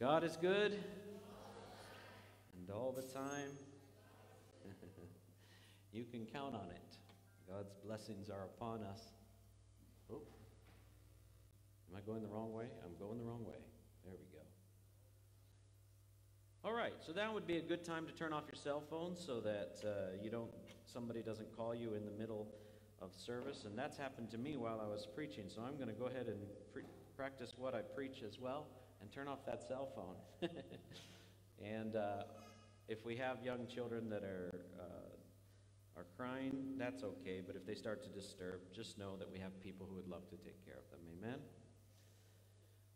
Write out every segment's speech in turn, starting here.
God is good, and all the time. you can count on it. God's blessings are upon us. Oh, am I going the wrong way? I'm going the wrong way. There we go. All right, so that would be a good time to turn off your cell phone so that uh, you don't somebody doesn't call you in the middle of service, and that's happened to me while I was preaching. So I'm going to go ahead and practice what I preach as well and turn off that cell phone. and uh, if we have young children that are uh, are crying, that's okay. But if they start to disturb, just know that we have people who would love to take care of them. Amen.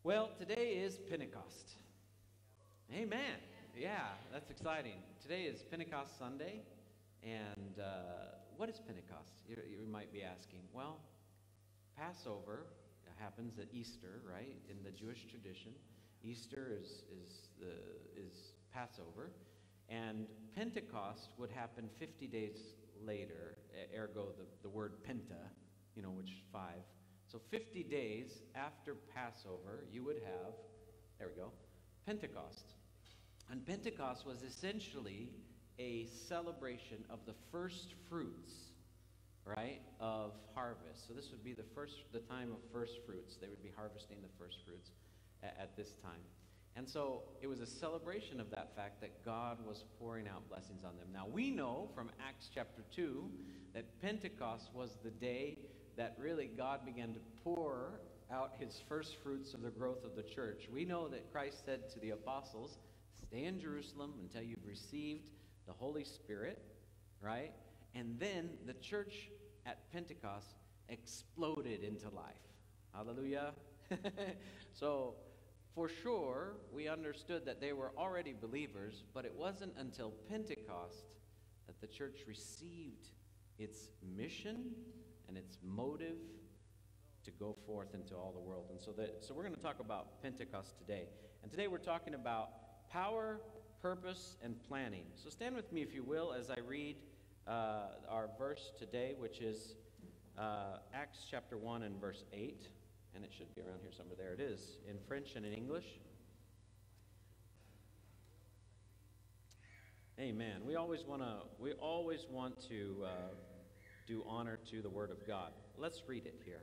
Well, today is Pentecost. Amen. Yeah, that's exciting. Today is Pentecost Sunday, and uh, what is Pentecost? You, you might be asking. Well, Passover happens at Easter, right? In the Jewish tradition, Easter is, is, the, is Passover, and Pentecost would happen 50 days later, ergo the, the word penta, you know, which five. So 50 days after Passover, you would have, there we go, Pentecost. And Pentecost was essentially a celebration of the first fruits, right, of harvest. So this would be the first, the time of first fruits. They would be harvesting the first fruits at, this time. And so it was a celebration of that fact that God was pouring out blessings on them. Now we know from Acts chapter 2 that Pentecost was the day that really God began to pour out his first fruits of the growth of the church. We know that Christ said to the apostles, Stay in Jerusalem until you've received the Holy Spirit, right? And then the church at Pentecost exploded into life. Hallelujah. so, for sure, we understood that they were already believers, but it wasn't until Pentecost that the church received its mission and its motive to go forth into all the world. And so that so we're going to talk about Pentecost today. And today we're talking about power, purpose, and planning. So stand with me if you will as I read uh, our verse today, which is uh, Acts chapter 1 and verse 8. And it should be around here somewhere. There it is, in French and in English. Amen. We always want to. We always want to uh, do honor to the Word of God. Let's read it here.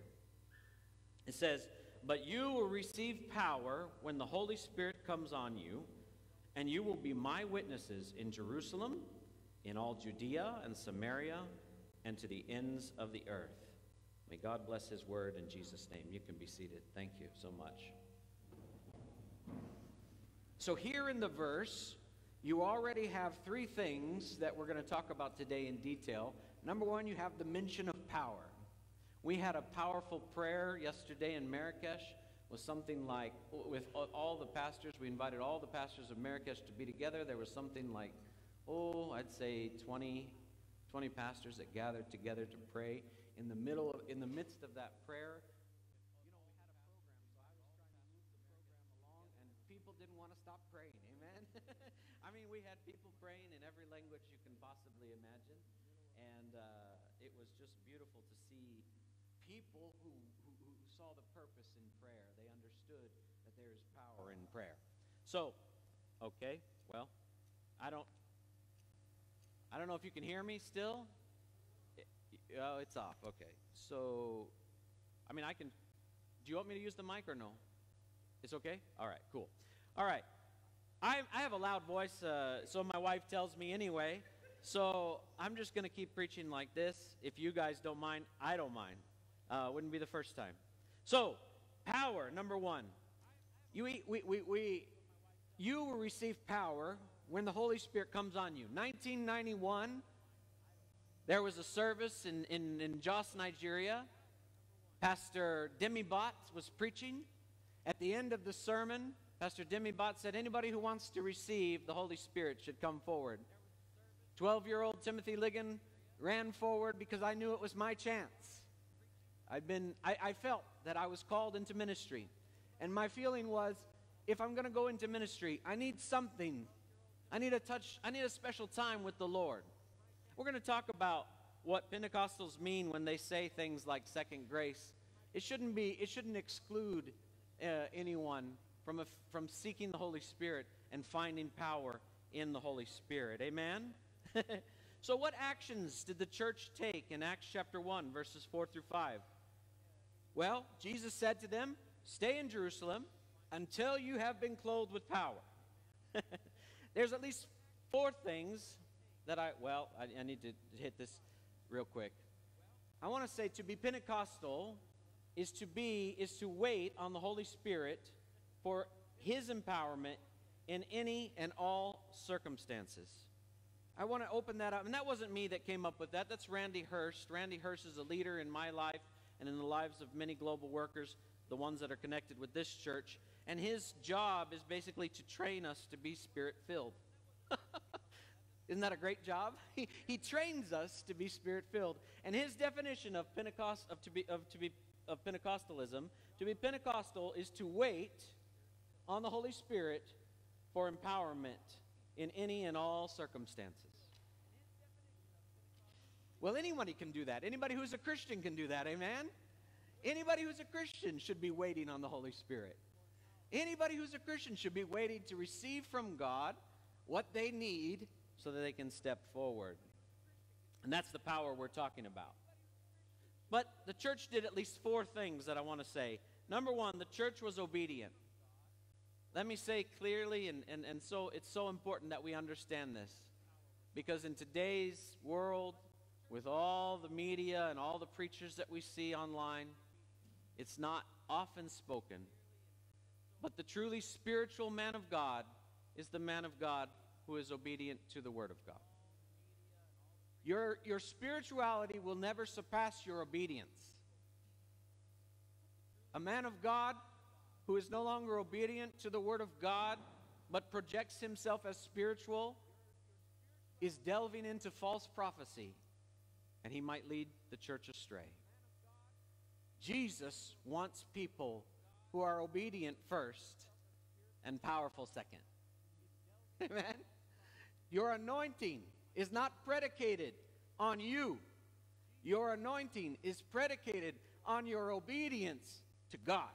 It says, But you will receive power when the Holy Spirit comes on you, and you will be my witnesses in Jerusalem, in all Judea and Samaria, and to the ends of the earth. May God bless His word in Jesus' name. You can be seated. Thank you so much. So, here in the verse, you already have three things that we're going to talk about today in detail. Number one, you have the mention of power. We had a powerful prayer yesterday in Marrakesh was something like with all the pastors we invited all the pastors of marrakesh to be together there was something like oh i'd say 20 20 pastors that gathered together to pray in the middle of, in the midst of that prayer you know we had a program so i was trying to move the program along and people didn't want to stop praying amen i mean we had people praying in every language you can possibly imagine and uh, it was just beautiful to see people who, who, who saw the purpose in prayer. They understood that there is power in prayer. So, okay, well, I don't I don't know if you can hear me still. Oh, it's off. Okay. So, I mean, I can. Do you want me to use the mic or no? It's okay? All right, cool. All right. I, I have a loud voice, uh, so my wife tells me anyway. So I'm just going to keep preaching like this. If you guys don't mind, I don't mind. Uh, wouldn't be the first time. So, power, number one. You, we, we, we, you will receive power when the Holy Spirit comes on you. 1991, there was a service in, in, in Jos, Nigeria. Pastor Demi Bot was preaching. At the end of the sermon, Pastor Demi Bot said, Anybody who wants to receive the Holy Spirit should come forward. 12 year old Timothy Ligon ran forward because I knew it was my chance. I've been, I, I felt that I was called into ministry. And my feeling was if I'm going to go into ministry, I need something. I need a touch, I need a special time with the Lord. We're going to talk about what Pentecostals mean when they say things like second grace. It shouldn't be, it shouldn't exclude uh, anyone from, a, from seeking the Holy Spirit and finding power in the Holy Spirit. Amen? so, what actions did the church take in Acts chapter 1, verses 4 through 5? Well, Jesus said to them, Stay in Jerusalem until you have been clothed with power. There's at least four things that I, well, I, I need to hit this real quick. I want to say to be Pentecostal is to be, is to wait on the Holy Spirit for His empowerment in any and all circumstances. I want to open that up. And that wasn't me that came up with that. That's Randy Hurst. Randy Hurst is a leader in my life and in the lives of many global workers, the ones that are connected with this church. And his job is basically to train us to be spirit filled. Isn't that a great job? He, he trains us to be spirit filled. And his definition of Pentecost of to be of to be of Pentecostalism, to be Pentecostal is to wait on the Holy Spirit for empowerment in any and all circumstances. Well, anybody can do that. Anybody who's a Christian can do that, amen? Anybody who's a Christian should be waiting on the Holy Spirit. Anybody who's a Christian should be waiting to receive from God what they need so that they can step forward. And that's the power we're talking about. But the church did at least four things that I want to say. Number one, the church was obedient. Let me say clearly, and, and, and so it's so important that we understand this. Because in today's world, with all the media and all the preachers that we see online, it's not often spoken. But the truly spiritual man of God is the man of God who is obedient to the Word of God. Your, your spirituality will never surpass your obedience. A man of God who is no longer obedient to the Word of God, but projects himself as spiritual, is delving into false prophecy, and he might lead the church astray. Jesus wants people who are obedient first and powerful second. Amen. Your anointing is not predicated on you. Your anointing is predicated on your obedience to God.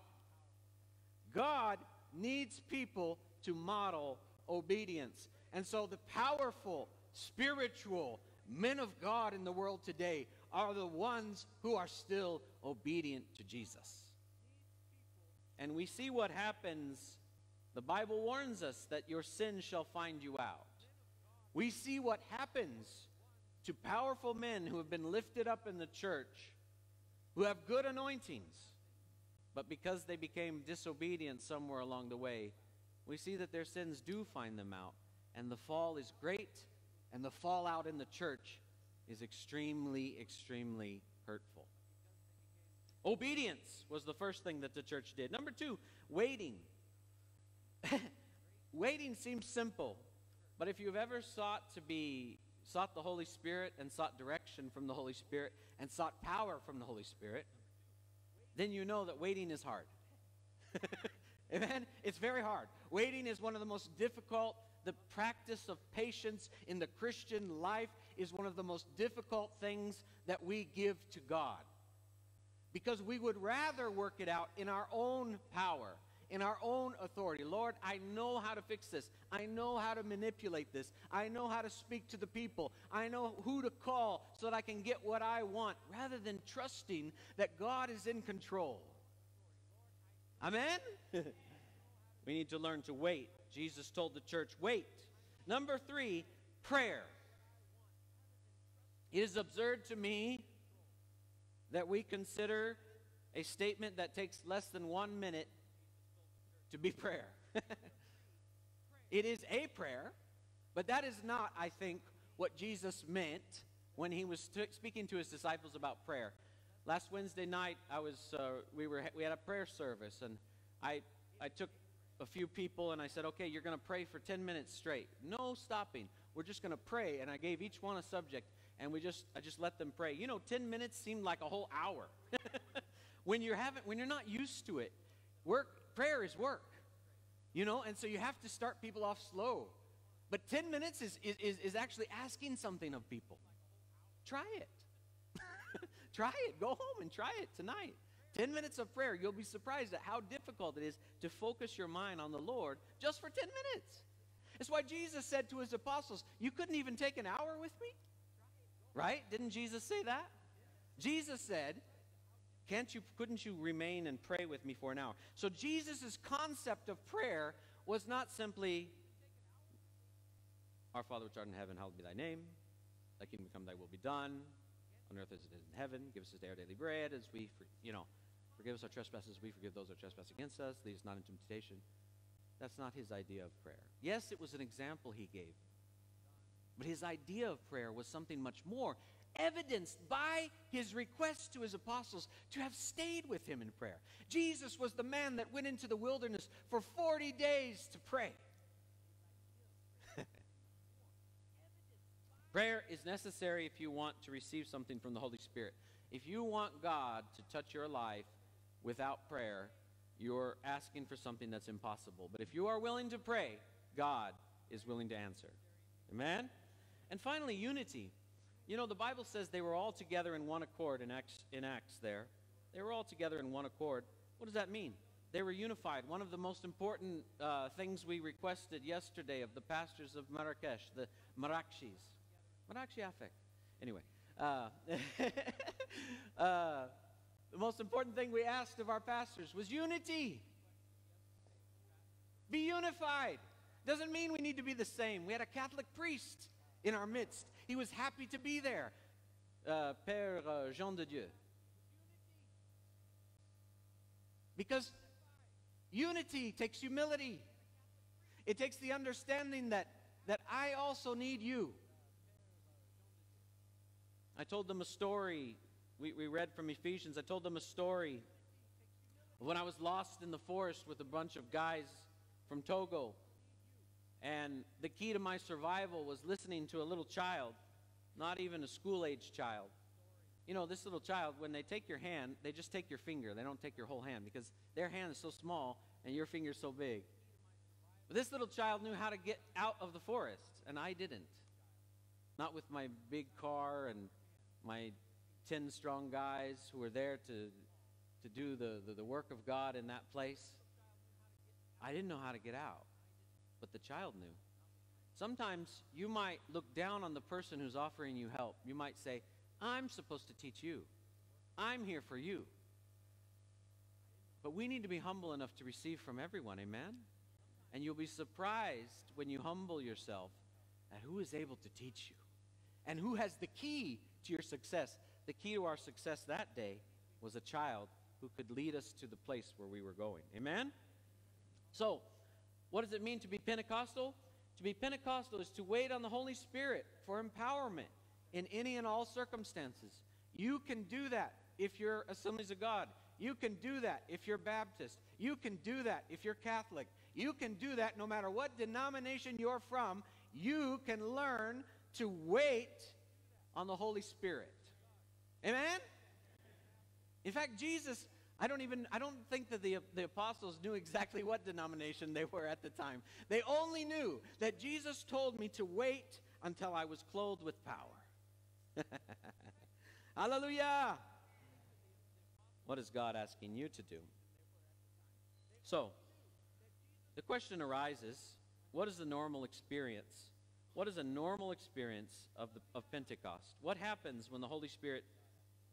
God needs people to model obedience. And so the powerful, spiritual men of God in the world today are the ones who are still obedient to Jesus. And we see what happens. The Bible warns us that your sin shall find you out. We see what happens to powerful men who have been lifted up in the church, who have good anointings, but because they became disobedient somewhere along the way, we see that their sins do find them out. And the fall is great, and the fallout in the church is extremely, extremely hurtful. Obedience was the first thing that the church did. Number two, waiting. waiting seems simple. But if you've ever sought to be, sought the Holy Spirit and sought direction from the Holy Spirit and sought power from the Holy Spirit, then you know that waiting is hard. Amen? It's very hard. Waiting is one of the most difficult. The practice of patience in the Christian life is one of the most difficult things that we give to God. Because we would rather work it out in our own power in our own authority. Lord, I know how to fix this. I know how to manipulate this. I know how to speak to the people. I know who to call so that I can get what I want, rather than trusting that God is in control. Amen? we need to learn to wait. Jesus told the church, wait. Number three, prayer. It is absurd to me that we consider a statement that takes less than one minute to be prayer. it is a prayer, but that is not, I think, what Jesus meant when he was t- speaking to his disciples about prayer. Last Wednesday night, I was, uh, we, were, we had a prayer service, and I, I took a few people and I said, okay, you're going to pray for 10 minutes straight. No stopping. We're just going to pray. And I gave each one a subject, and we just, I just let them pray. You know, 10 minutes seemed like a whole hour. when, you're having, when you're not used to it, work, prayer is work. You know, and so you have to start people off slow. But 10 minutes is, is, is actually asking something of people. Try it. try it. Go home and try it tonight. 10 minutes of prayer, you'll be surprised at how difficult it is to focus your mind on the Lord just for 10 minutes. It's why Jesus said to his apostles, You couldn't even take an hour with me? Right? Didn't Jesus say that? Jesus said, can't you, couldn't you remain and pray with me for an hour? So Jesus' concept of prayer was not simply, Our Father which art in heaven, hallowed be thy name. Thy kingdom come, thy will be done. On earth as it is in heaven. Give us this day our daily bread as we, you know, forgive us our trespasses, we forgive those who trespass against us. Lead us not into temptation. That's not his idea of prayer. Yes, it was an example he gave. But his idea of prayer was something much more evidenced by his request to his apostles to have stayed with him in prayer. Jesus was the man that went into the wilderness for 40 days to pray. prayer is necessary if you want to receive something from the Holy Spirit. If you want God to touch your life without prayer, you're asking for something that's impossible. But if you are willing to pray, God is willing to answer. Amen? And finally, unity. You know, the Bible says they were all together in one accord in Acts, in Acts there. They were all together in one accord. What does that mean? They were unified. One of the most important uh, things we requested yesterday of the pastors of Marrakesh, the Marrakshis. Marrakshi Afek. Anyway. Uh, uh, the most important thing we asked of our pastors was unity. Be unified. Doesn't mean we need to be the same. We had a Catholic priest in our midst. He was happy to be there. Uh, Père uh, Jean de Dieu. Because unity takes humility. It takes the understanding that, that I also need you. I told them a story. We, we read from Ephesians. I told them a story when I was lost in the forest with a bunch of guys from Togo and the key to my survival was listening to a little child, not even a school age child. You know, this little child, when they take your hand, they just take your finger. They don't take your whole hand because their hand is so small and your finger's so big. But this little child knew how to get out of the forest, and I didn't. Not with my big car and my 10 strong guys who were there to, to do the, the, the work of God in that place. I didn't know how to get out but the child knew. Sometimes you might look down on the person who's offering you help. You might say, I'm supposed to teach you. I'm here for you. But we need to be humble enough to receive from everyone, amen? And you'll be surprised when you humble yourself at who is able to teach you and who has the key to your success. The key to our success that day was a child who could lead us to the place where we were going. Amen? So, what does it mean to be Pentecostal? To be Pentecostal is to wait on the Holy Spirit for empowerment in any and all circumstances. You can do that if you're Assemblies of God. You can do that if you're Baptist. You can do that if you're Catholic. You can do that no matter what denomination you're from. You can learn to wait on the Holy Spirit. Amen? In fact, Jesus I don't even, I don't think that the, the apostles knew exactly what denomination they were at the time. They only knew that Jesus told me to wait until I was clothed with power. Hallelujah! What is God asking you to do? So, the question arises what is the normal experience? What is a normal experience of, the, of Pentecost? What happens when the Holy Spirit,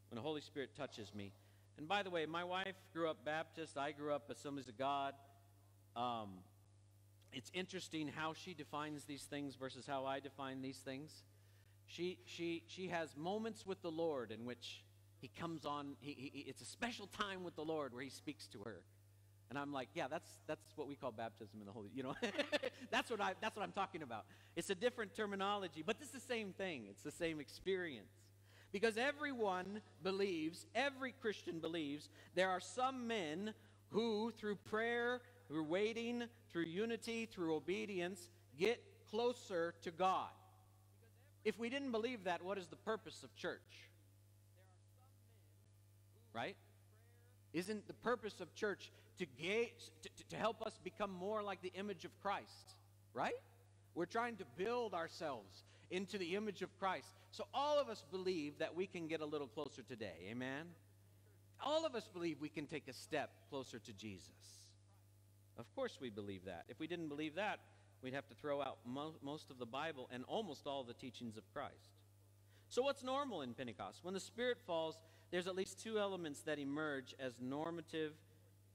when the Holy Spirit touches me? And by the way, my wife grew up Baptist. I grew up Assemblies of God. Um, it's interesting how she defines these things versus how I define these things. She, she, she has moments with the Lord in which he comes on, he, he, it's a special time with the Lord where he speaks to her. And I'm like, yeah, that's, that's what we call baptism in the Holy, you know, that's, what I, that's what I'm talking about. It's a different terminology, but it's the same thing. It's the same experience. Because everyone believes, every Christian believes, there are some men who, through prayer, through waiting, through unity, through obedience, get closer to God. If we didn't believe that, what is the purpose of church? Right? Isn't the purpose of church to, to, to help us become more like the image of Christ? Right? We're trying to build ourselves into the image of Christ. So all of us believe that we can get a little closer today. Amen? All of us believe we can take a step closer to Jesus. Of course, we believe that. If we didn't believe that, we'd have to throw out mo- most of the Bible and almost all the teachings of Christ. So, what's normal in Pentecost? When the Spirit falls, there's at least two elements that emerge as normative,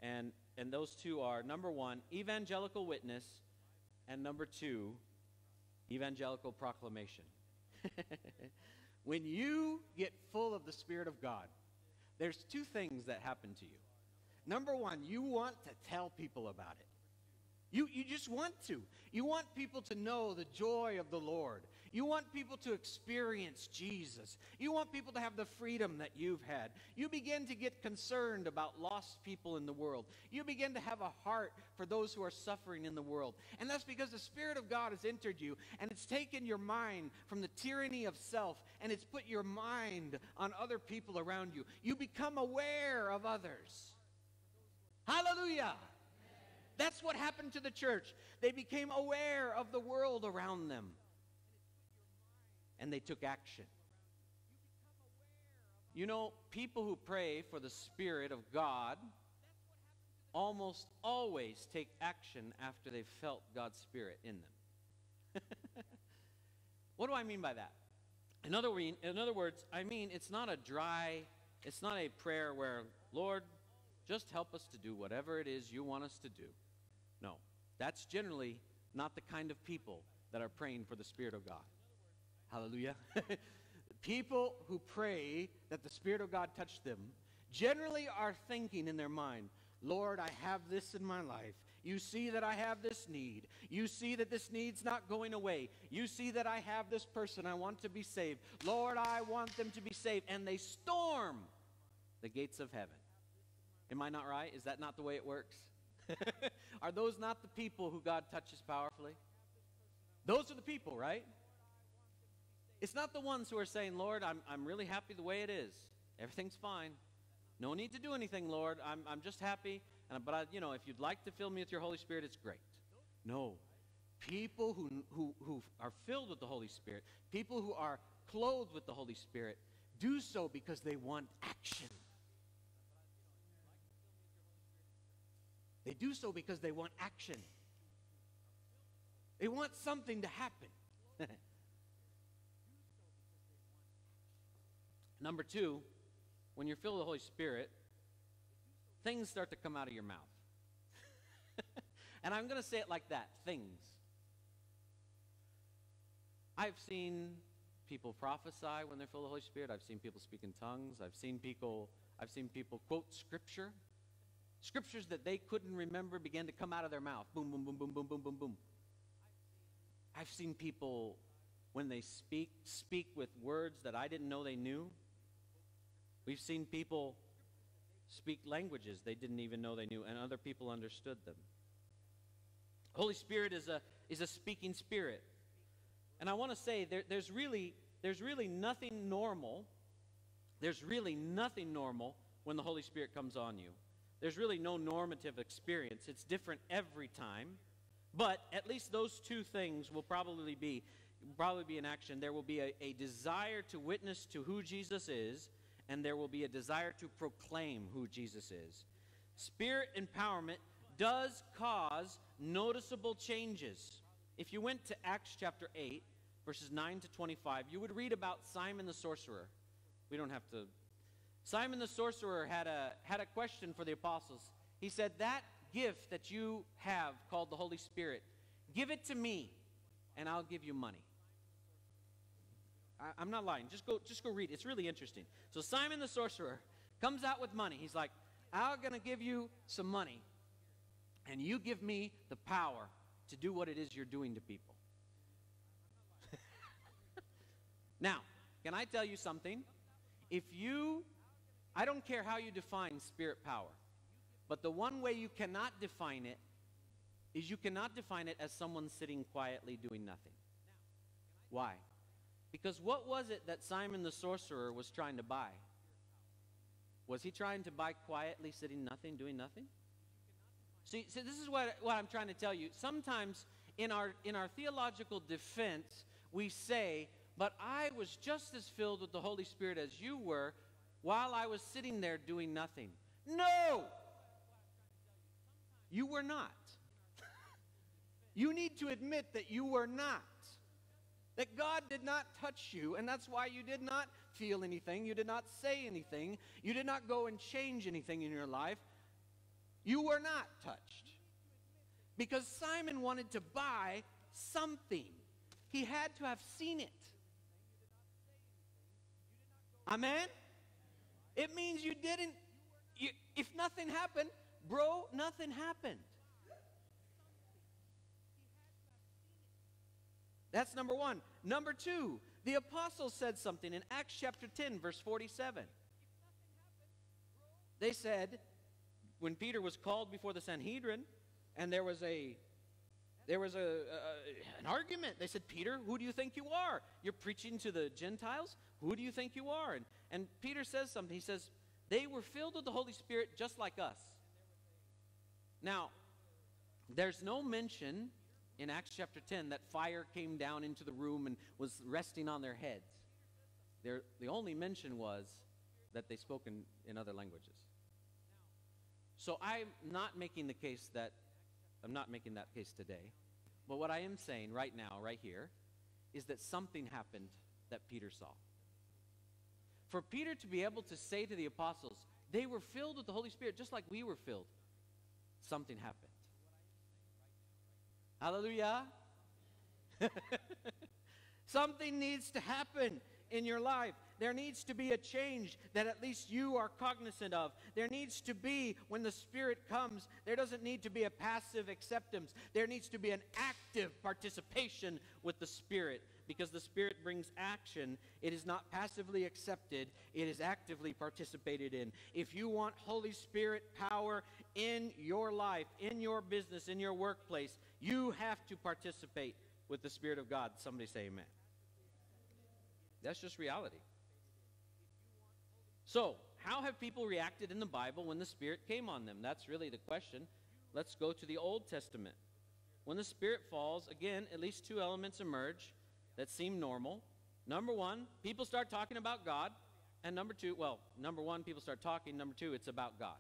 and, and those two are number one, evangelical witness, and number two, evangelical proclamation. when you get full of the Spirit of God, there's two things that happen to you. Number one, you want to tell people about it. You, you just want to. You want people to know the joy of the Lord. You want people to experience Jesus. You want people to have the freedom that you've had. You begin to get concerned about lost people in the world. You begin to have a heart for those who are suffering in the world. And that's because the Spirit of God has entered you and it's taken your mind from the tyranny of self and it's put your mind on other people around you. You become aware of others. Hallelujah. That's what happened to the church. They became aware of the world around them. And they took action. You know, people who pray for the Spirit of God almost always take action after they've felt God's Spirit in them. what do I mean by that? In other, in other words, I mean it's not a dry, it's not a prayer where, Lord, just help us to do whatever it is you want us to do. No, that's generally not the kind of people that are praying for the Spirit of God. Hallelujah. people who pray that the Spirit of God touch them generally are thinking in their mind, Lord, I have this in my life. You see that I have this need. You see that this need's not going away. You see that I have this person I want to be saved. Lord, I want them to be saved. And they storm the gates of heaven. Am I not right? Is that not the way it works? are those not the people who God touches powerfully? Those are the people, right? It's not the ones who are saying, Lord, I'm, I'm really happy the way it is. Everything's fine. No need to do anything, Lord. I'm, I'm just happy. And, but, I, you know, if you'd like to fill me with your Holy Spirit, it's great. No. People who, who, who are filled with the Holy Spirit, people who are clothed with the Holy Spirit, do so because they want action. They do so because they want action. They want something to happen. Number two, when you're filled with the Holy Spirit, things start to come out of your mouth. and I'm going to say it like that things. I've seen people prophesy when they're filled with the Holy Spirit. I've seen people speak in tongues. I've seen people, I've seen people quote scripture. Scriptures that they couldn't remember began to come out of their mouth. Boom, boom, boom, boom, boom, boom, boom, boom. I've seen people, when they speak, speak with words that I didn't know they knew. We've seen people speak languages they didn't even know they knew, and other people understood them. Holy Spirit is a, is a speaking spirit. And I want to say there, there's, really, there's really nothing normal. There's really nothing normal when the Holy Spirit comes on you. There's really no normative experience. It's different every time. But at least those two things will probably be probably be in action. There will be a, a desire to witness to who Jesus is, and there will be a desire to proclaim who Jesus is. Spirit empowerment does cause noticeable changes. If you went to Acts chapter 8, verses 9 to 25, you would read about Simon the sorcerer. We don't have to Simon the sorcerer had a, had a question for the apostles. He said, That gift that you have called the Holy Spirit, give it to me, and I'll give you money. I, am not lying. Just go, just go read. It's really interesting. So Simon the sorcerer comes out with money. He's like, I'm going to give you some money, and you give me the power to do what it is you're doing to people. now, can I tell you something? If you I don't care how you define spirit power, but the one way you cannot define it is you cannot define it as someone sitting quietly doing nothing. Why? Because what was it that Simon the sorcerer was trying to buy? Was he trying to buy quietly, sitting nothing, doing nothing? See, so this is what, what I'm trying to tell you. Sometimes in our, in our theological defense, we say, but I was just as filled with the Holy Spirit as you were, while I was sitting there doing nothing. No! You were not. you need to admit that you were not. That God did not touch you, and that's why you did not feel anything. You did not say anything. You did not go and change anything in your life. You were not touched. Because Simon wanted to buy something, he had to have seen it. Amen? It means you didn't, you, if nothing happened, bro, nothing happened. That's number one. Number two, the apostles said something in Acts chapter 10, verse 47. They said, when Peter was called before the Sanhedrin, and there was a there was a, a, an argument. They said, Peter, who do you think you are? You're preaching to the Gentiles? Who do you think you are? And, and Peter says something. He says, They were filled with the Holy Spirit just like us. Now, there's no mention in Acts chapter 10 that fire came down into the room and was resting on their heads. The only mention was that they spoke in, in other languages. So I'm not making the case that, I'm not making that case today. But what I am saying right now, right here, is that something happened that Peter saw. For Peter to be able to say to the apostles, they were filled with the Holy Spirit just like we were filled, something happened. Hallelujah. Something needs to happen in your life. There needs to be a change that at least you are cognizant of. There needs to be, when the Spirit comes, there doesn't need to be a passive acceptance. There needs to be an active participation with the Spirit because the Spirit brings action. It is not passively accepted, it is actively participated in. If you want Holy Spirit power in your life, in your business, in your workplace, you have to participate with the Spirit of God. Somebody say amen. That's just reality. So, how have people reacted in the Bible when the Spirit came on them? That's really the question. Let's go to the Old Testament. When the Spirit falls, again, at least two elements emerge that seem normal. Number one, people start talking about God. And number two, well, number one, people start talking. Number two, it's about God.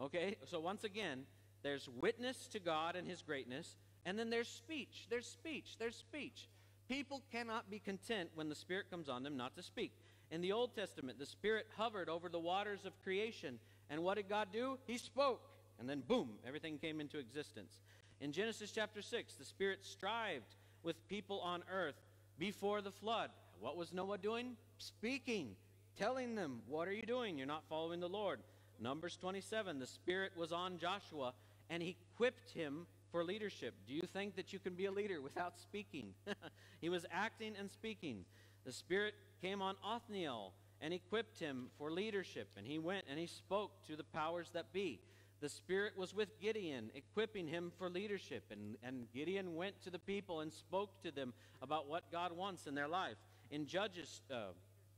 Okay? So once again, there's witness to God and His greatness, and then there's speech. There's speech. There's speech. People cannot be content when the Spirit comes on them not to speak. In the Old Testament, the Spirit hovered over the waters of creation, and what did God do? He spoke, and then boom, everything came into existence. In Genesis chapter 6, the Spirit strived with people on earth before the flood. What was Noah doing? Speaking, telling them, What are you doing? You're not following the Lord. Numbers 27, the Spirit was on Joshua and he equipped him for leadership. Do you think that you can be a leader without speaking? he was acting and speaking. The Spirit came on Othniel and equipped him for leadership, and he went and he spoke to the powers that be. The Spirit was with Gideon, equipping him for leadership, and, and Gideon went to the people and spoke to them about what God wants in their life. In Judges, uh,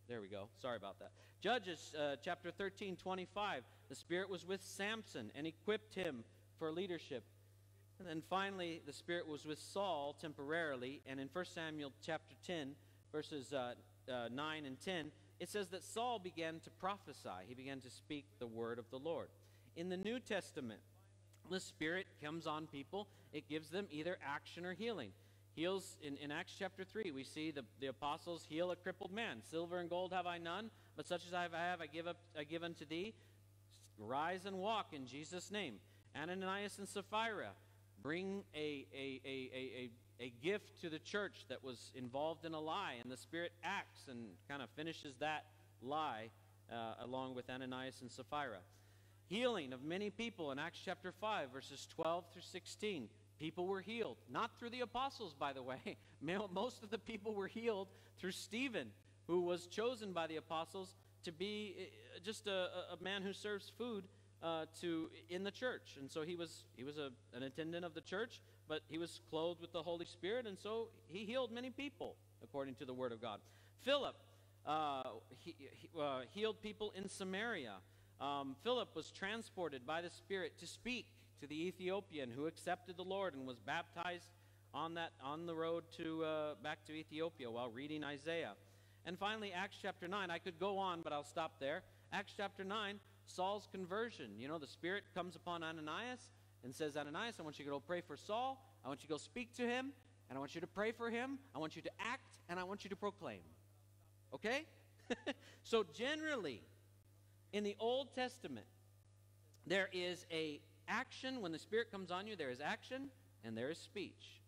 there we go, sorry about that. Judges uh, chapter 13, 25, the Spirit was with Samson and equipped him for leadership. And then finally, the Spirit was with Saul temporarily. And in 1 Samuel chapter 10, verses uh, uh, 9 and 10, it says that Saul began to prophesy. He began to speak the word of the Lord. In the New Testament, the Spirit comes on people, it gives them either action or healing. Heals in, in Acts chapter 3, we see the, the apostles heal a crippled man. Silver and gold have I none, but such as I have, I give, up, I give unto thee. Rise and walk in Jesus' name. Ananias and Sapphira bring a, a, a, a, a, gift to the church that was involved in a lie, and the Spirit acts and kind of finishes that lie uh, along with Ananias and Sapphira. Healing of many people in Acts chapter 5, verses 12 through 16. People were healed. Not through the apostles, by the way. Most of the people were healed through Stephen, who was chosen by the apostles to be uh, just a, a man who serves food uh, to in the church, and so he was he was a, an attendant of the church, but he was clothed with the Holy Spirit, and so he healed many people according to the Word of God. Philip uh, he, he, uh, healed people in Samaria. Um, Philip was transported by the Spirit to speak to the Ethiopian who accepted the Lord and was baptized on that on the road to uh, back to Ethiopia while reading Isaiah. And finally, Acts chapter 9. I could go on, but I'll stop there. Acts chapter 9, Saul's conversion. You know, the Spirit comes upon Ananias and says, Ananias, I want you to go pray for Saul. I want you to go speak to him. And I want you to pray for him. I want you to act. And I want you to proclaim. Okay? so, generally, in the Old Testament, there is a action when the Spirit comes on you, there is action and there is speech.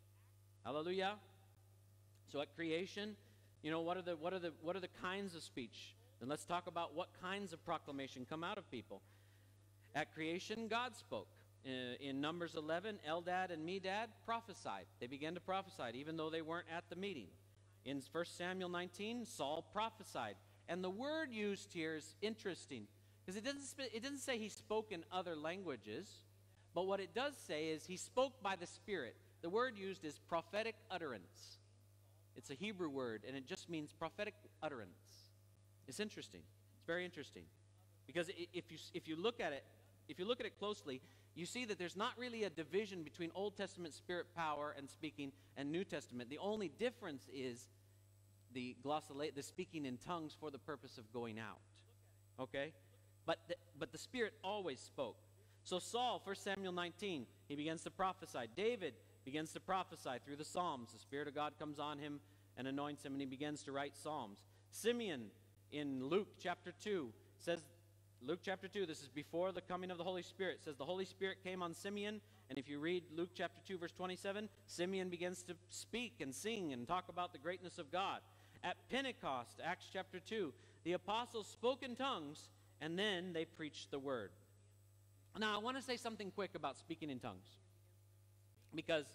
Hallelujah. So at creation, you know, what are the what are the what are the kinds of speech? Then let's talk about what kinds of proclamation come out of people. At creation, God spoke. Uh, in Numbers 11, Eldad and Medad prophesied. They began to prophesy, even though they weren't at the meeting. In 1 Samuel 19, Saul prophesied. And the word used here is interesting because it doesn't, it doesn't say he spoke in other languages, but what it does say is he spoke by the Spirit. The word used is prophetic utterance. It's a Hebrew word, and it just means prophetic utterance. It's interesting. It's very interesting. Because if you, if you look at it, if you look at it closely, you see that there's not really a division between Old Testament spirit power and speaking and New Testament. The only difference is the glossolalia, the speaking in tongues for the purpose of going out. Okay? But the, but the Spirit always spoke. So Saul, 1 Samuel 19, he begins to prophesy. David begins to prophesy through the Psalms. The Spirit of God comes on him and anoints him, and he begins to write Psalms. Simeon in Luke chapter 2 says, Luke chapter 2, this is before the coming of the Holy Spirit, says the Holy Spirit came on Simeon, and if you read Luke chapter 2, verse 27, Simeon begins to speak and sing and talk about the greatness of God. At Pentecost, Acts chapter 2, the apostles spoke in tongues, and then they preached the word. Now, I want to say something quick about speaking in tongues because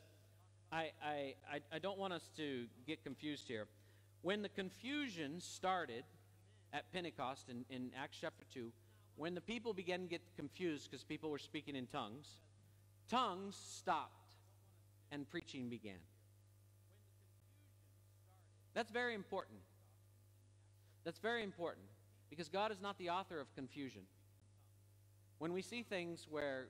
I, I, I, I don't want us to get confused here. When the confusion started at Pentecost in, in Acts chapter 2, when the people began to get confused because people were speaking in tongues, tongues stopped and preaching began. That's very important. That's very important because God is not the author of confusion. When we see things where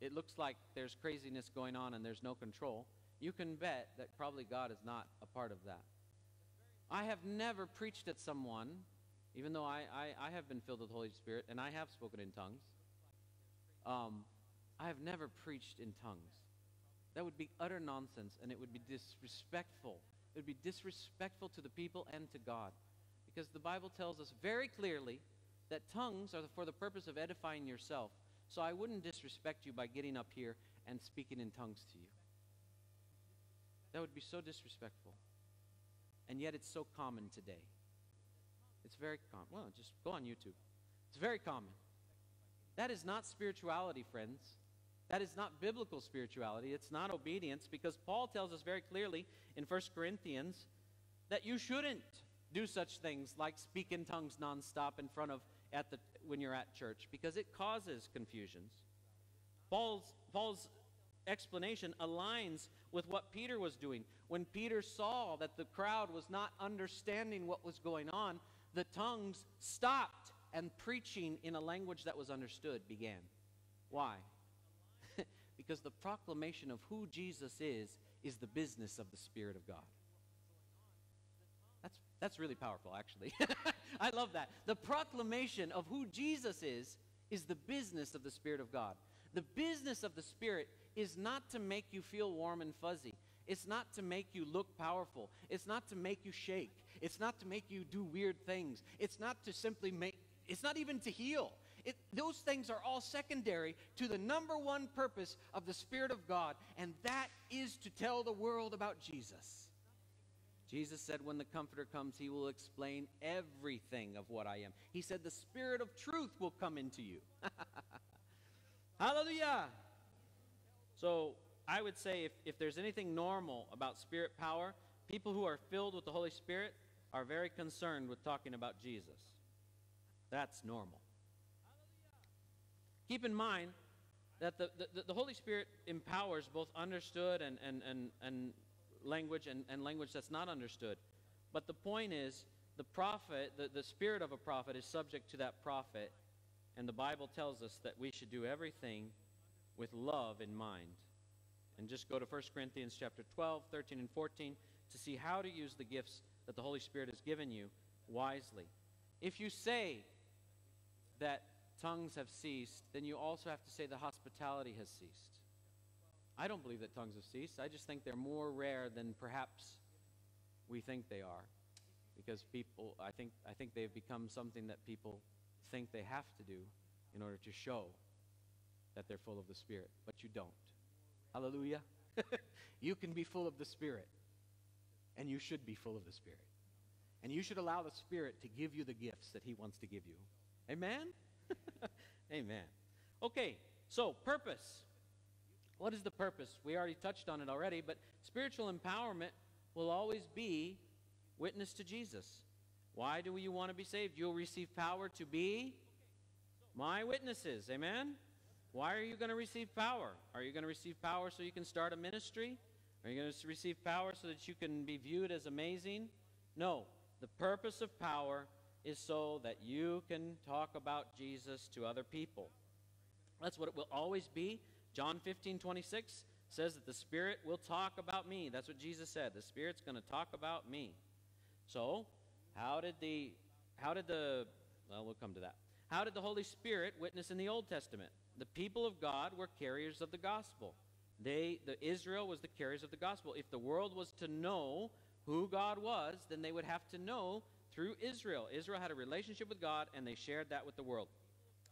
it looks like there's craziness going on and there's no control, you can bet that probably God is not a part of that. I have never preached at someone, even though I, I, I have been filled with the Holy Spirit and I have spoken in tongues. Um, I have never preached in tongues. That would be utter nonsense and it would be disrespectful. It would be disrespectful to the people and to God. Because the Bible tells us very clearly that tongues are for the purpose of edifying yourself. So I wouldn't disrespect you by getting up here and speaking in tongues to you. That would be so disrespectful. And yet it's so common today. It's very common. Well, just go on YouTube. It's very common. That is not spirituality, friends. That is not biblical spirituality. It's not obedience because Paul tells us very clearly in 1 Corinthians that you shouldn't do such things like speak in tongues nonstop in front of at the when you're at church because it causes confusions. Paul's Paul's explanation aligns with what Peter was doing. When Peter saw that the crowd was not understanding what was going on, the tongues stopped and preaching in a language that was understood began. Why? because the proclamation of who Jesus is is the business of the Spirit of God. That's, that's really powerful, actually. I love that. The proclamation of who Jesus is is the business of the Spirit of God. The business of the Spirit is not to make you feel warm and fuzzy. It's not to make you look powerful. It's not to make you shake. It's not to make you do weird things. It's not to simply make, it's not even to heal. It, those things are all secondary to the number one purpose of the Spirit of God, and that is to tell the world about Jesus. Jesus said, When the Comforter comes, he will explain everything of what I am. He said, The Spirit of truth will come into you. Hallelujah. So I would say if, if there's anything normal about spirit power, people who are filled with the Holy Spirit are very concerned with talking about Jesus. That's normal. Keep in mind that the, the, the Holy Spirit empowers both understood and, and, and, and language and, and language that's not understood. But the point is, the prophet, the, the spirit of a prophet is subject to that prophet. And the Bible tells us that we should do everything with love in mind. And just go to 1 Corinthians chapter 12, 13, and 14 to see how to use the gifts that the Holy Spirit has given you wisely. If you say, that tongues have ceased, then you also have to say the hospitality has ceased. I don't believe that tongues have ceased. I just think they're more rare than perhaps we think they are. Because people, I think, I think they've become something that people think they have to do in order to show that they're full of the Spirit, but you don't. Hallelujah. you can be full of the Spirit, and you should be full of the Spirit. And you should allow the Spirit to give you the gifts that He wants to give you. Amen? Amen. Okay, so purpose. What is the purpose? We already touched on it already, but spiritual empowerment will always be witness to Jesus. Why do you want to be saved? You'll receive power to be my witnesses. Amen? Why are you going to receive power? Are you going to receive power so you can start a ministry? Are you going to receive power so that you can be viewed as amazing? No. The purpose of power is so that you can talk about Jesus to other people. That's what it will always be. John 15, 26 says that the Spirit will talk about me. That's what Jesus said. The Spirit's going to talk about me. So, how did the, how did the, well, we'll come to that. How did the Holy Spirit witness in the Old Testament? The people of God were carriers of the gospel. They, the Israel was the carriers of the gospel. If the world was to know who God was, then they would have to know through Israel. Israel had a relationship with God, and they shared that with the world.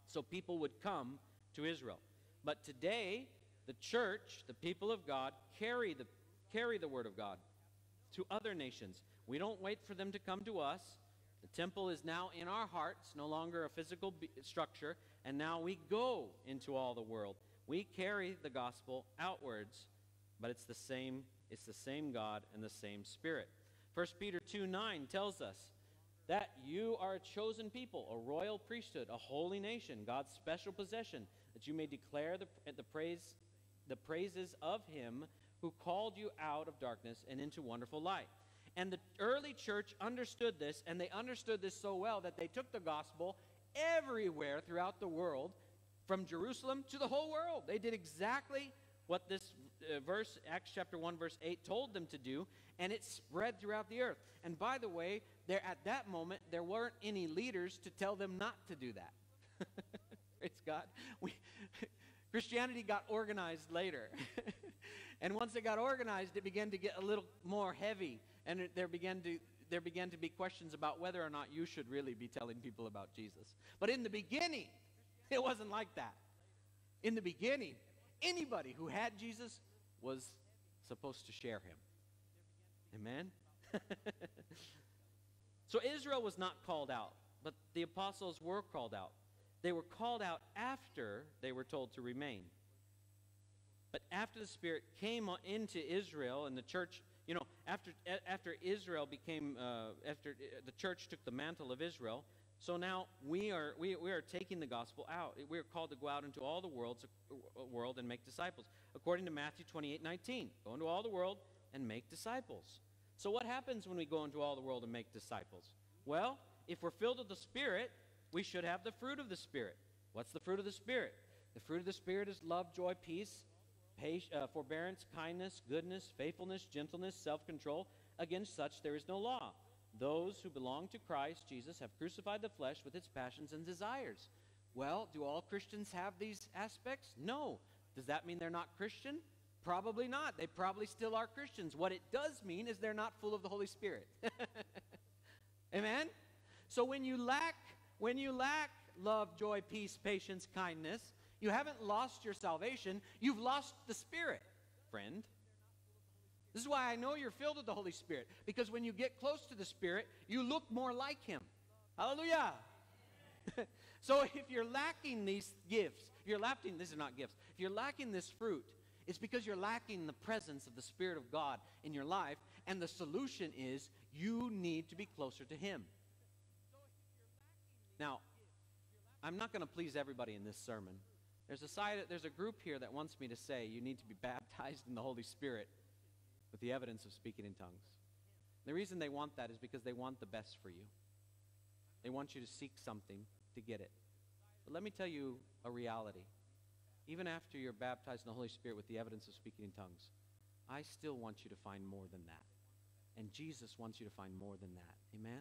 So people would come to Israel. But today, the church, the people of God, carry the, carry the word of God to other nations. We don't wait for them to come to us. The temple is now in our hearts, no longer a physical structure, and now we go into all the world. We carry the gospel outwards, but it's the same it's the same God and the same Spirit. 1 Peter 2 9 tells us that you are a chosen people, a royal priesthood, a holy nation, God's special possession, that you may declare the, the, praise, the praises of him who called you out of darkness and into wonderful light. And the early church understood this, and they understood this so well that they took the gospel everywhere throughout the world, from Jerusalem to the whole world. They did exactly what this uh, verse, Acts chapter 1, verse 8, told them to do, and it spread throughout the earth. And by the way, there at that moment, there weren't any leaders to tell them not to do that. Praise God. We, Christianity got organized later. and once it got organized, it began to get a little more heavy. And there, began to, there began to be questions about whether or not you should really be telling people about Jesus. But in the beginning, it wasn't like that. In the beginning, anybody who had Jesus was supposed to share him. Amen? so Israel was not called out, but the apostles were called out. They were called out after they were told to remain. But after the Spirit came into Israel and the church, you know, after, after Israel became, uh, after uh, the church took the mantle of Israel, so now we are, we, we are taking the gospel out. We are called to go out into all the worlds, uh, world and make disciples. According to Matthew 28 19, go into all the world and make disciples. So, what happens when we go into all the world and make disciples? Well, if we're filled with the Spirit, we should have the fruit of the Spirit. What's the fruit of the Spirit? The fruit of the Spirit is love, joy, peace, patience, uh, forbearance, kindness, goodness, faithfulness, gentleness, self control. Against such there is no law. Those who belong to Christ Jesus have crucified the flesh with its passions and desires. Well, do all Christians have these aspects? No. Does that mean they're not Christian? Probably not. They probably still are Christians. What it does mean is they're not full of the Holy Spirit. Amen? So when you lack when you lack love, joy, peace, patience, kindness, you haven't lost your salvation, you've lost the Spirit, friend. This is why I know you're filled with the Holy Spirit, because when you get close to the Spirit, you look more like Him. Hallelujah. so if you're lacking these gifts, you're lacking, these are not gifts, if you're lacking this fruit, it's because you're lacking the presence of the Spirit of God in your life, and the solution is you need to be closer to Him. Now, I'm not going to please everybody in this sermon. There's a side, there's a group here that wants me to say you need to be baptized in the Holy Spirit with the evidence of speaking in tongues. The reason they want that is because they want the best for you. They want you to seek something to get it. But let me tell you a reality. Even after you're baptized in the Holy Spirit with the evidence of speaking in tongues, I still want you to find more than that. And Jesus wants you to find more than that. Amen?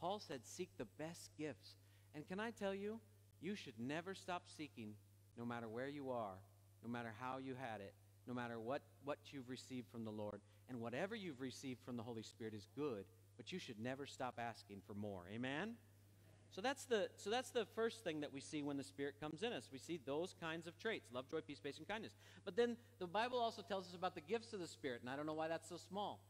Paul said, Seek the best gifts. And can I tell you, you should never stop seeking, no matter where you are, no matter how you had it, no matter what, what you've received from the Lord. And whatever you've received from the Holy Spirit is good, but you should never stop asking for more. Amen? So that's the so that's the first thing that we see when the Spirit comes in us. We see those kinds of traits: love, joy, peace, patience, and kindness. But then the Bible also tells us about the gifts of the Spirit, and I don't know why that's so small.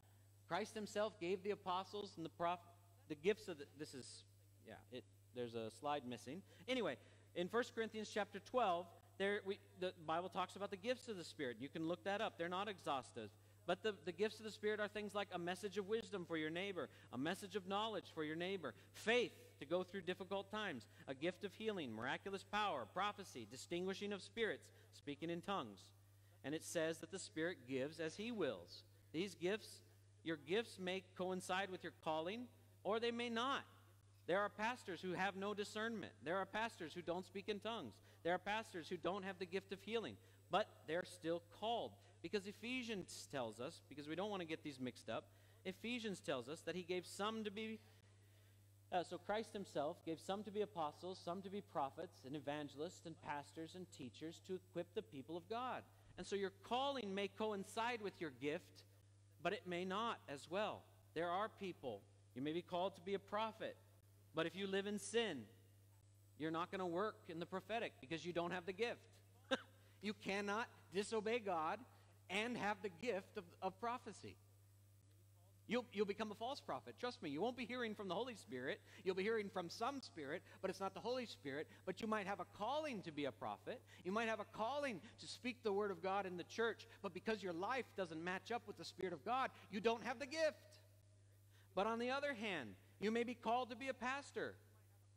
Christ Himself gave the apostles and the prophet the gifts of the, this is yeah it there's a slide missing anyway in 1 corinthians chapter 12 there we, the bible talks about the gifts of the spirit you can look that up they're not exhaustive but the, the gifts of the spirit are things like a message of wisdom for your neighbor a message of knowledge for your neighbor faith to go through difficult times a gift of healing miraculous power prophecy distinguishing of spirits speaking in tongues and it says that the spirit gives as he wills these gifts your gifts may coincide with your calling or they may not. There are pastors who have no discernment. There are pastors who don't speak in tongues. There are pastors who don't have the gift of healing, but they're still called. Because Ephesians tells us, because we don't want to get these mixed up, Ephesians tells us that he gave some to be, uh, so Christ himself gave some to be apostles, some to be prophets and evangelists and pastors and teachers to equip the people of God. And so your calling may coincide with your gift, but it may not as well. There are people you may be called to be a prophet, but if you live in sin, you're not going to work in the prophetic because you don't have the gift. you cannot disobey God and have the gift of, of prophecy. You'll, you'll become a false prophet. Trust me, you won't be hearing from the Holy Spirit. You'll be hearing from some spirit, but it's not the Holy Spirit. But you might have a calling to be a prophet. You might have a calling to speak the word of God in the church, but because your life doesn't match up with the Spirit of God, you don't have the gift. But on the other hand, you may be called to be a pastor,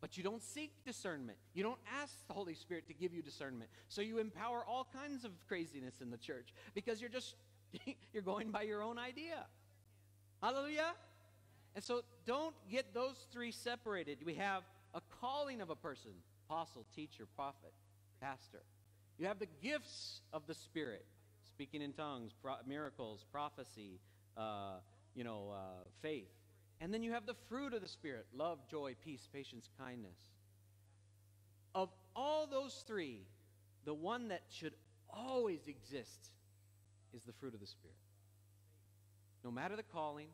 but you don't seek discernment. You don't ask the Holy Spirit to give you discernment. So you empower all kinds of craziness in the church because you're just you're going by your own idea. Hallelujah. And so don't get those three separated. We have a calling of a person, apostle, teacher, prophet, pastor. You have the gifts of the Spirit, speaking in tongues, pro- miracles, prophecy, uh, you know, uh, faith. And then you have the fruit of the Spirit love, joy, peace, patience, kindness. Of all those three, the one that should always exist is the fruit of the Spirit. No matter the calling,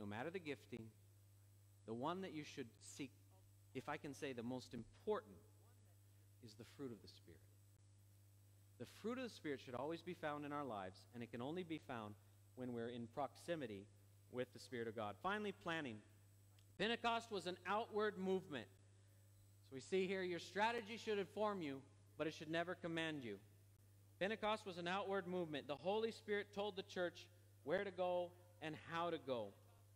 no matter the gifting, the one that you should seek, if I can say the most important, is the fruit of the Spirit. The fruit of the Spirit should always be found in our lives, and it can only be found when we're in proximity with the Spirit of God. Finally, planning. Pentecost was an outward movement. So we see here your strategy should inform you, but it should never command you. Pentecost was an outward movement. The Holy Spirit told the church where to go and how to go.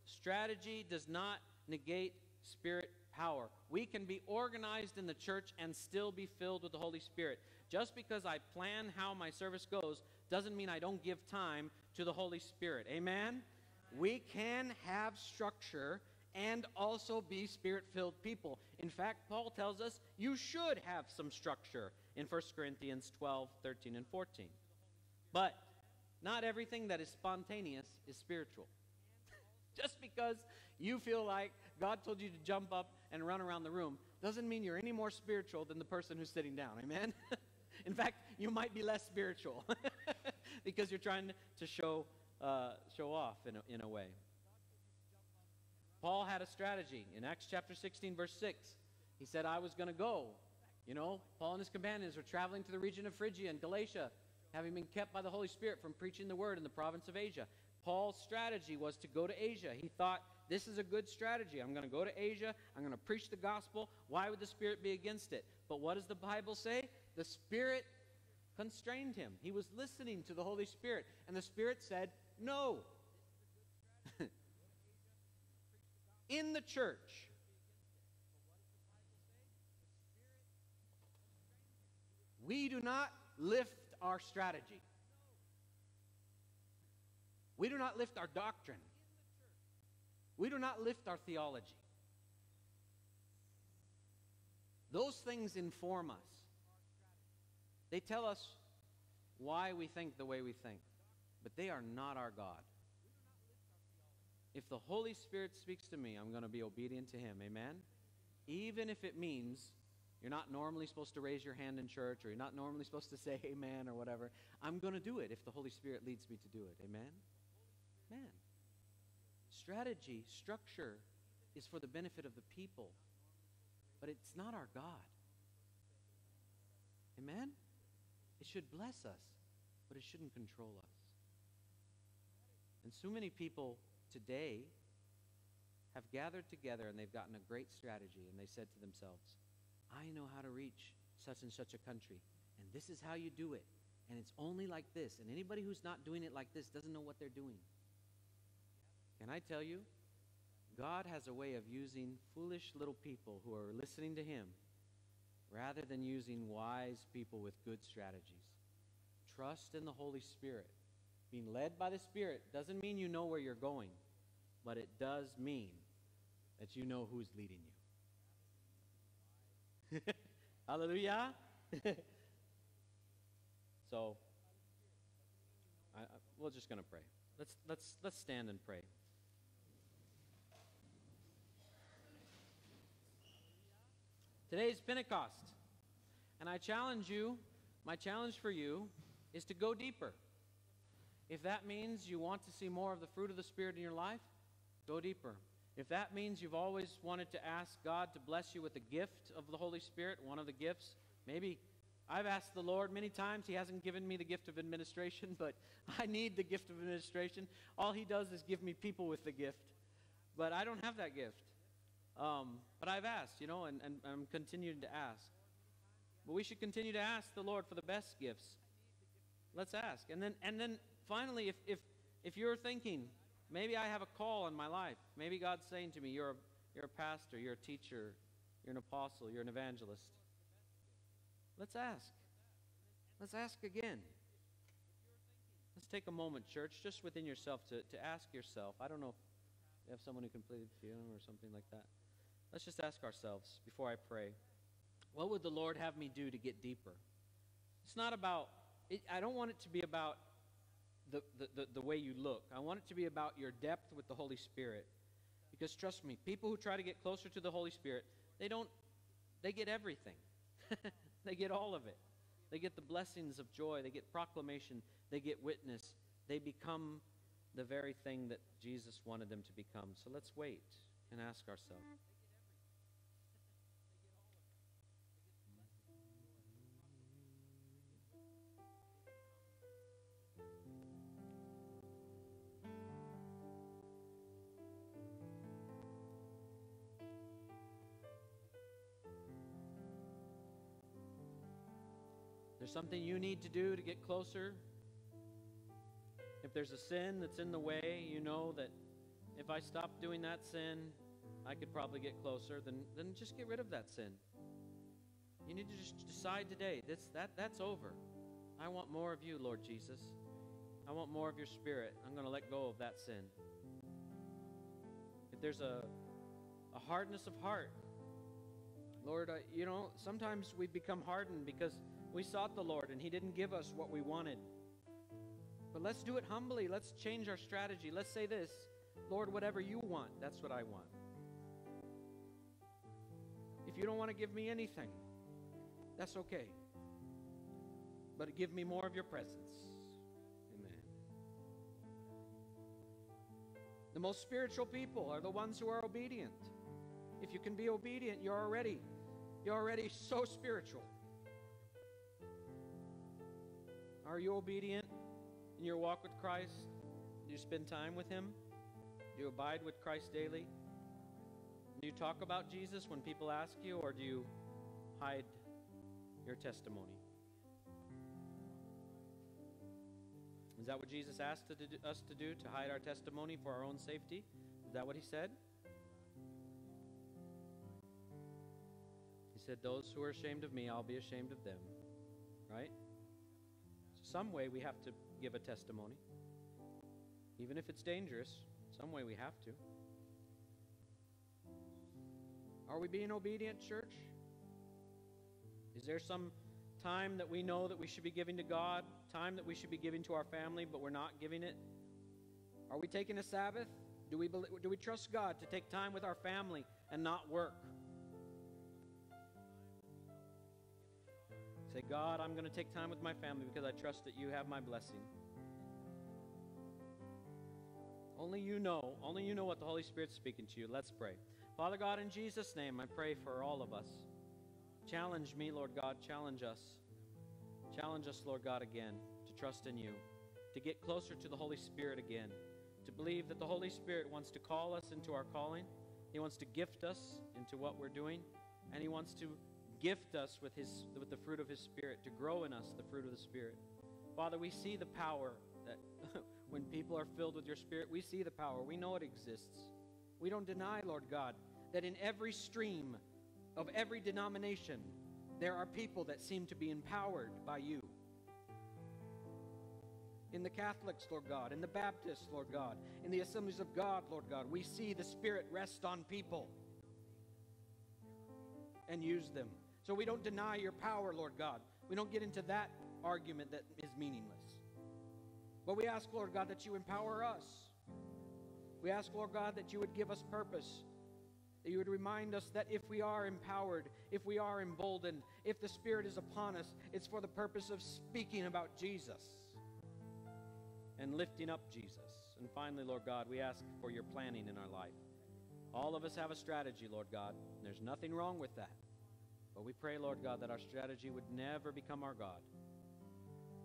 Strategy does not negate spirit power. We can be organized in the church and still be filled with the Holy Spirit. Just because I plan how my service goes doesn't mean I don't give time to the Holy Spirit. Amen? We can have structure and also be spirit filled people. In fact, Paul tells us you should have some structure in 1 Corinthians 12, 13, and 14. But not everything that is spontaneous is spiritual. Just because you feel like God told you to jump up and run around the room doesn't mean you're any more spiritual than the person who's sitting down. Amen? in fact, you might be less spiritual because you're trying to show uh, show off in a, in a way. Paul had a strategy. In Acts chapter 16, verse 6, he said, I was going to go. You know, Paul and his companions were traveling to the region of Phrygia and Galatia, having been kept by the Holy Spirit from preaching the word in the province of Asia. Paul's strategy was to go to Asia. He thought, this is a good strategy. I'm going to go to Asia. I'm going to preach the gospel. Why would the Spirit be against it? But what does the Bible say? The Spirit constrained him. He was listening to the Holy Spirit. And the Spirit said, no. In the church, we do not lift our strategy. We do not lift our doctrine. We do not lift our theology. Those things inform us. They tell us why we think the way we think but they are not our God. If the Holy Spirit speaks to me, I'm going to be obedient to Him. Amen? Even if it means You're not normally supposed to raise your hand in church, or you're not normally supposed to say amen or whatever. I'm going to do it if the Holy Spirit leads me to do it. Amen? Man. Strategy, structure is for the benefit of the people, but it's not our God. Amen? It should bless us, but it shouldn't control us. And so many people today have gathered together and they've gotten a great strategy and they said to themselves, I know how to reach such and such a country, and this is how you do it. And it's only like this. And anybody who's not doing it like this doesn't know what they're doing. Can I tell you? God has a way of using foolish little people who are listening to Him rather than using wise people with good strategies. Trust in the Holy Spirit. Being led by the Spirit doesn't mean you know where you're going, but it does mean that you know who's leading you. Hallelujah. so, I, I, we're just going to pray. Let's, let's, let's stand and pray. Today is Pentecost. And I challenge you, my challenge for you is to go deeper. If that means you want to see more of the fruit of the Spirit in your life, go deeper. If that means you've always wanted to ask God to bless you with the gift of the Holy Spirit, one of the gifts, maybe I've asked the Lord many times. He hasn't given me the gift of administration, but I need the gift of administration. All He does is give me people with the gift, but I don't have that gift. Um, but I've asked, you know, and, and I'm continuing to ask. But we should continue to ask the Lord for the best gifts. Let's ask. And then, and then finally, if, if, if you're thinking, maybe I have a call in my life, maybe God's saying to me, you're a, you're a pastor, you're a teacher, you're an apostle, you're an evangelist. Let's ask. Let's ask again. Let's take a moment, church, just within yourself to, to ask yourself. I don't know if you have someone who the piano or something like that. Let's just ask ourselves before I pray what would the Lord have me do to get deeper? It's not about, it, I don't want it to be about the, the, the, way you look. I want it to be about your depth with the Holy Spirit. Because trust me, people who try to get closer to the Holy Spirit, they don't, they get everything. they get all of it. They get the blessings of joy, they get proclamation, they get witness. They become the very thing that Jesus wanted them to become. So let's wait and ask ourselves. There's something you need to do to get closer. If there's a sin that's in the way, you know that if I stop doing that sin, I could probably get closer, then, then just get rid of that sin. You need to just decide today, this, that, that's over. I want more of you, Lord Jesus. I want more of your spirit. I'm going to let go of that sin. If there's a, a hardness of heart, Lord, I, you know, sometimes we become hardened because we sought the Lord and He didn't give us what we wanted. But let's do it humbly. Let's change our strategy. Let's say this Lord, whatever you want, that's what I want. If you don't want to give me anything, that's okay. But give me more of your presence. Amen. The most spiritual people are the ones who are obedient. If you can be obedient, you're already you're already so spiritual. Are you obedient in your walk with Christ? Do you spend time with Him? Do you abide with Christ daily? Do you talk about Jesus when people ask you, or do you hide your testimony? Is that what Jesus asked us to do, to hide our testimony for our own safety? Is that what He said? He said, Those who are ashamed of me, I'll be ashamed of them. Right? Some way we have to give a testimony. Even if it's dangerous, some way we have to. Are we being obedient, church? Is there some time that we know that we should be giving to God, time that we should be giving to our family, but we're not giving it? Are we taking a Sabbath? Do we, do we trust God to take time with our family and not work? Say, God, I'm going to take time with my family because I trust that you have my blessing. Only you know, only you know what the Holy Spirit's speaking to you. Let's pray. Father God, in Jesus' name, I pray for all of us. Challenge me, Lord God, challenge us. Challenge us, Lord God, again to trust in you, to get closer to the Holy Spirit again, to believe that the Holy Spirit wants to call us into our calling. He wants to gift us into what we're doing, and He wants to gift us with, his, with the fruit of His Spirit, to grow in us the fruit of the Spirit. Father, we see the power that when people are filled with your Spirit, we see the power. We know it exists. We don't deny, Lord God, that in every stream of every denomination, there are people that seem to be empowered by you. In the Catholics, Lord God, in the Baptists, Lord God, in the Assemblies of God, Lord God, we see the Spirit rest on people and use them. So we don't deny your power, Lord God. We don't get into that argument that is meaningless. But we ask, Lord God, that you empower us. We ask, Lord God, that you would give us purpose, that you would remind us that if we are empowered, if we are emboldened, if the Spirit is upon us, it's for the purpose of speaking about Jesus and lifting up Jesus. And finally, Lord God, we ask for your planning in our life. All of us have a strategy, Lord God. There's nothing wrong with that. But we pray, Lord God, that our strategy would never become our God.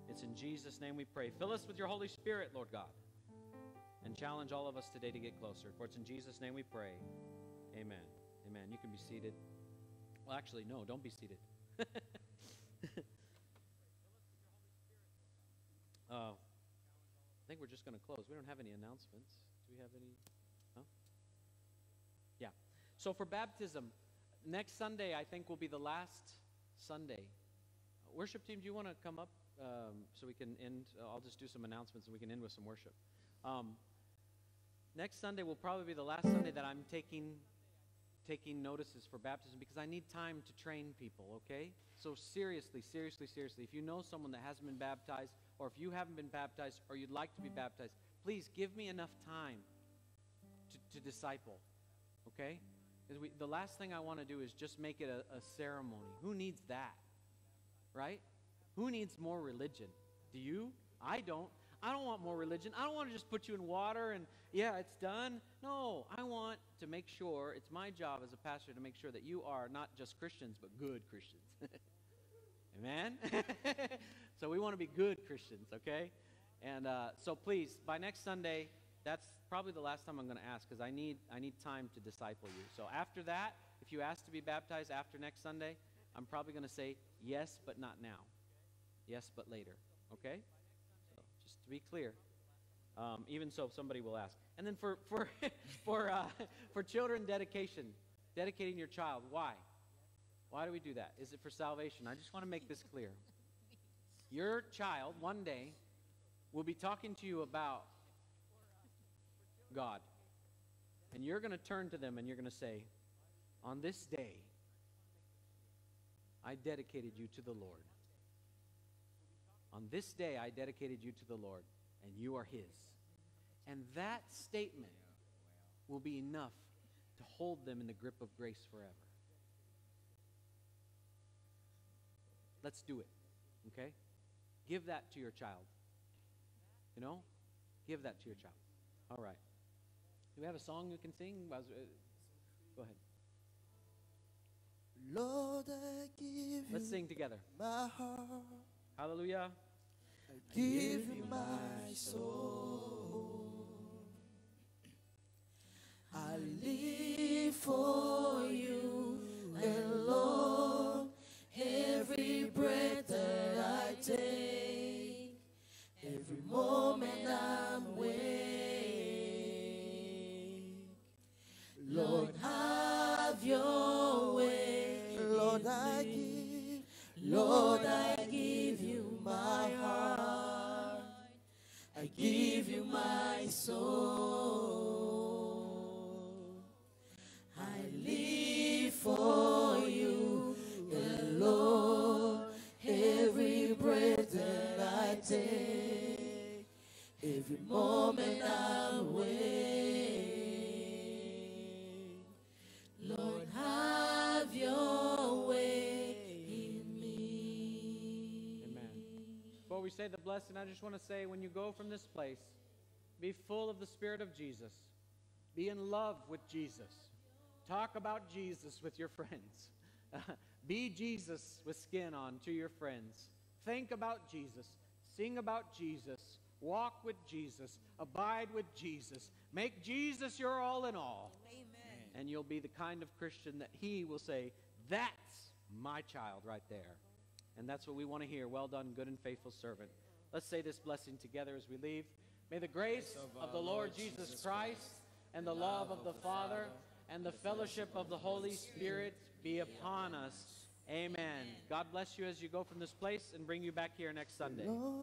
It's in Jesus' name we pray. Fill us with your Holy Spirit, Lord God, and challenge all of us today to get closer. For it's in Jesus' name we pray. Amen. Amen. You can be seated. Well, actually, no, don't be seated. uh, I think we're just going to close. We don't have any announcements. Do we have any? Yeah. So for baptism, next Sunday, I think, will be the last Sunday. Worship team, do you want to come up? um, so we can end. I'll just do some announcements and we can end with some worship. Um, next Sunday will probably be the last Sunday that I'm taking taking notices for baptism because I need time to train people, okay? So seriously, seriously, seriously, if you know someone that hasn't been baptized or if you haven't been baptized or you'd like to be baptized, please give me enough time to, to disciple, okay? Because the last thing I want to do is just make it a, a ceremony. Who needs that? Right? Who needs more religion? Do you? I don't. I don't want more religion. I don't want to just put you in water and, yeah, it's done. No, I want to make sure, it's my job as a pastor to make sure that you are not just Christians, but good Christians. Amen? so we want to be good Christians, okay? And uh, so please, by next Sunday, that's probably the last time I'm going to ask because I need, I need time to disciple you. So after that, if you ask to be baptized after next Sunday, I'm probably going to say yes, but not now. Yes, but later. Okay? So just to be clear. Um, even so, somebody will ask. And then for for for uh, for children dedication, dedicating your child. Why? Why do we do that? Is it for salvation? I just want to make this clear. Your child one day will be talking to you about God. And you're going to turn to them and you're going to say, On this day, I dedicated you to the Lord. On this day I dedicated you to the Lord, and you are His. And that statement will be enough to hold them in the grip of grace forever. Let's do it, okay? Give that to your child. You know? Give that to your child. All right. Do we have a song you can sing? Uh, go ahead. Lord, I give Let's sing together. My heart. Hallelujah. I give you my soul. I live for you, and say the blessing, I just want to say when you go from this place, be full of the Spirit of Jesus. Be in love with Jesus. Talk about Jesus with your friends. be Jesus with skin on to your friends. Think about Jesus. Sing about Jesus. Walk with Jesus. Abide with Jesus. Make Jesus your all in all. Amen. And you'll be the kind of Christian that He will say, That's my child right there. And that's what we want to hear. Well done, good and faithful servant. Let's say this blessing together as we leave. May the grace of the Lord Jesus Christ and the love of the Father and the fellowship of the Holy Spirit be upon us. Amen. God bless you as you go from this place and bring you back here next Sunday. Lord,